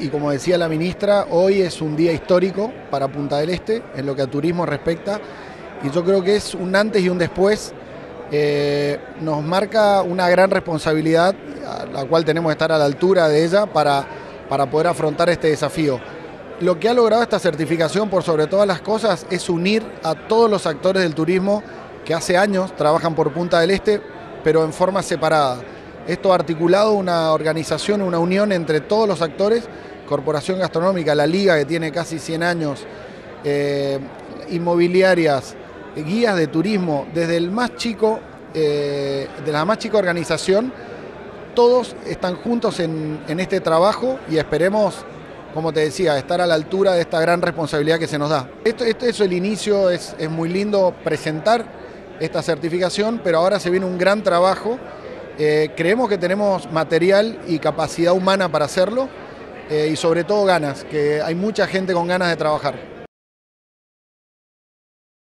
y como decía la ministra, hoy es un día histórico para Punta del Este en lo que a turismo respecta y yo creo que es un antes y un después. Eh, nos marca una gran responsabilidad, la cual tenemos que estar a la altura de ella para, para poder afrontar este desafío. Lo que ha logrado esta certificación, por sobre todas las cosas, es unir a todos los actores del turismo que hace años trabajan por Punta del Este, pero en forma separada. Esto ha articulado una organización, una unión entre todos los actores, Corporación Gastronómica, la Liga que tiene casi 100 años, eh, inmobiliarias, guías de turismo, desde el más chico, eh, de la más chica organización, todos están juntos en, este trabajo y esperemos, como te decía, estar a la altura de esta gran responsabilidad que se nos da. Esto, es el inicio, es, muy lindo presentar esta certificación, pero ahora se viene un gran trabajo eh, creemos que tenemos material y capacidad humana para hacerlo eh, y sobre todo ganas, que hay mucha gente con ganas de trabajar.